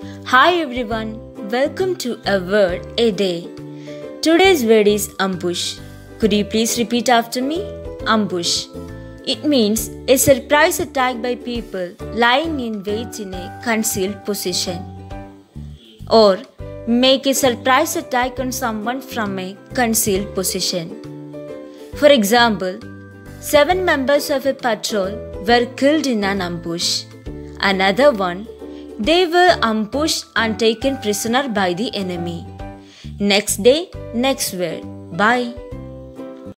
Hi everyone, welcome to a word a day. Today's word is ambush. Could you please repeat after me? Ambush. It means a surprise attack by people lying in wait in a concealed position. Or make a surprise attack on someone from a concealed position. For example, seven members of a patrol were killed in an ambush. Another one, they were ambushed and taken prisoner by the enemy. Next day, next word. Bye.